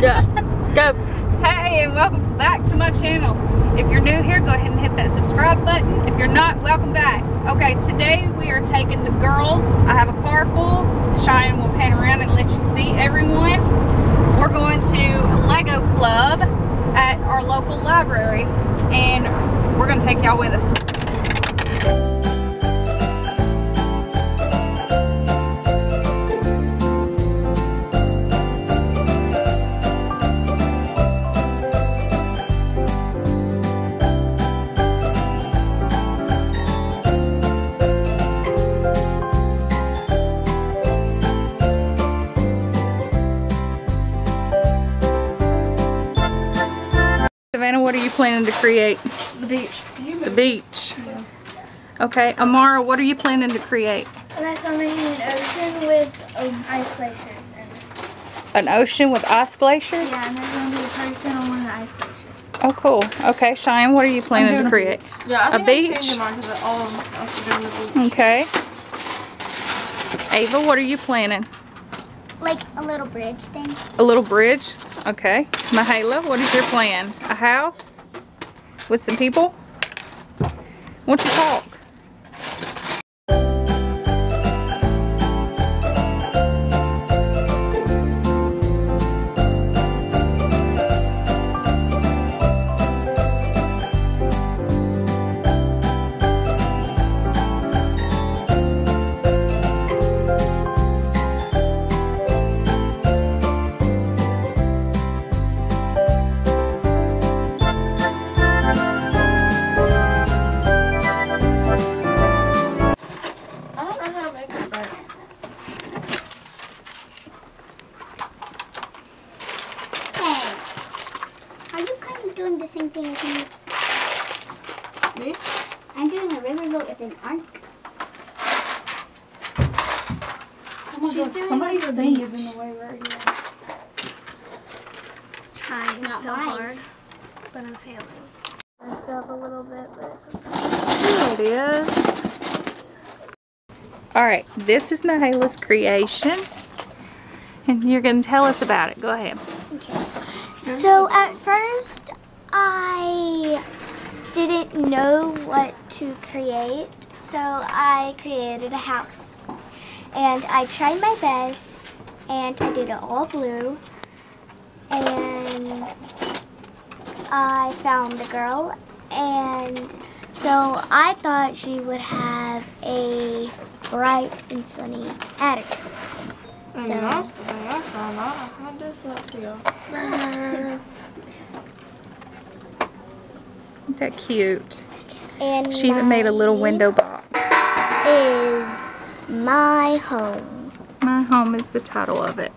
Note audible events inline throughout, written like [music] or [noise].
Yeah. [laughs] Go. Hey, and welcome back to my channel. If you're new here, go ahead and hit that subscribe button. If you're not, welcome back. Okay, today we are taking the girls. I have a car full. Cheyenne will pan around and let you see everyone. We're going to Lego Club at our local library, and we're going to take y'all with us. What are you planning to create? The beach. The beach. Okay, Amara, what are you planning to create? Unless I'm making an ocean with um, ice glaciers in it. An ocean with ice glaciers? Yeah, and there's going to be a person on one of the ice glaciers. Oh, cool. Okay, Cheyenne, what are you planning doing to a create? Yeah, I A beach? Mine because all of us are doing the beach. Okay. Ava, what are you planning? Like a little bridge thing. A little bridge? Okay. Mahala, what is your plan? A house? With some people? Won't you talk? Me? I'm doing a riverboat with an arc. Oh my She's god, doing somebody's like thing beach. is in the way right here. Trying Not so mine. hard, but I'm failing. Myself a little bit, but it's okay. There it is. All right, this is Mahala's creation. And you're going to tell us about it. Go ahead. Okay. So at first, I didn't know what to create, so I created a house. And I tried my best, and I did it all blue. And I found the girl, and so I thought she would have a bright and sunny attitude. I So- [laughs] mean, that's the thing I found out. I had dyslexia. Isn't that cute? And She even made a little window box. is my home. My Home is the title of it.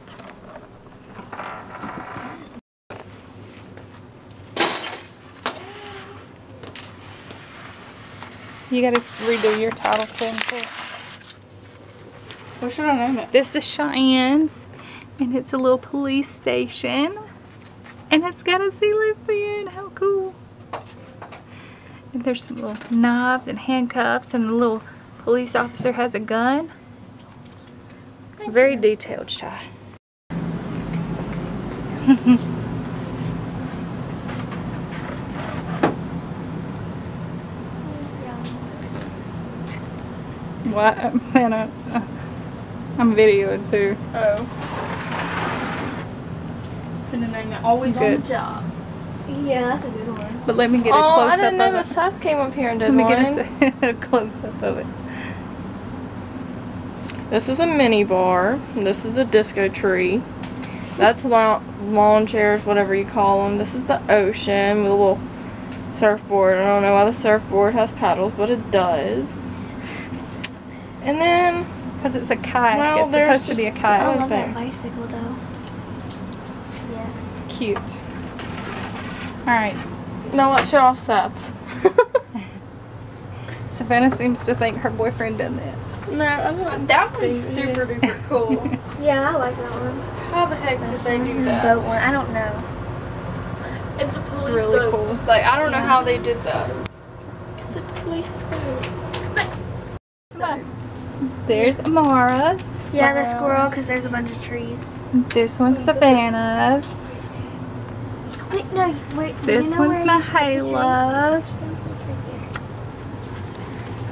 You gotta redo your title thing too. What should I name it? This is Cheyenne's, and it's a little police station. And it's got a ceiling fan. How cool. And there's some little knives and handcuffs, and the little police officer has a gun. Very detailed shot. What? Anna, uh, I'm videoing too. Oh. It Always on the Job. Yeah, that's a good one. But let me get a close up of. Oh, close I didn't know up that it. Seth came up here and did Let did me one. get a, [laughs] a close up of it. This is a mini bar. This is the disco tree. That's lawn, lawn chairs, whatever you call them. This is the ocean with a little surfboard. I don't know why the surfboard has paddles, but it does. And then, Because it's a kayak. Well, it's there's supposed to be a just- I kayak. love that bicycle though. Yes. Cute. Alright. Now let's show off Seth's. [laughs] Savannah seems to think her boyfriend did that. no, I don't. That think one's super is. duper cool. [laughs] Yeah, I like that one. How the heck did they do This that? boat one. I don't know. It's a police it's really boat. cool. Like I don't know how they did that. It's a police boat. There's Amara's. Yeah, the squirrel, because there's a bunch of trees. This one's Savannah's. No, wait. This you know one's where my you should put the tree? halos. It's like right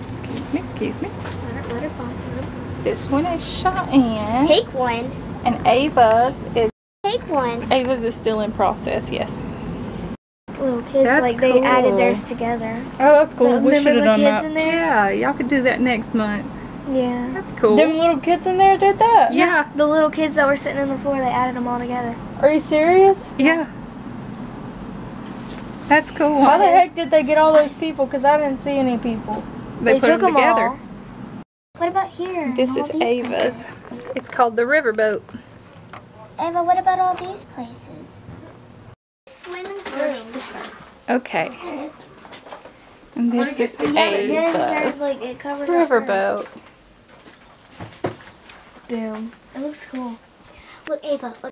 Excuse me, excuse me. there. Let it- let it fall, let it This one is fall. Cheyenne. Take one. And Ava's is Take one. Ava's is still in process, yes. Little kids, That's like they added theirs together. Oh, that's cool. Remember we should the have done kids that. in there? Yeah, y'all could do that next month. Yeah. That's cool. Them little kids in there did that. yeah, The little kids that were sitting on the floor, they added them all together. Are you serious? yeah. That's cool. How the heck did they get all those people? Because I didn't see any people. They, put took them them together. all. What about here? This is Ava's. places? It's called the Riverboat. Ava, what about all these places? Swimming through. Okay. And this is Yeah, but then Ava's like it covers up her- Riverboat. Boom. It looks cool. Look, Ava. Look.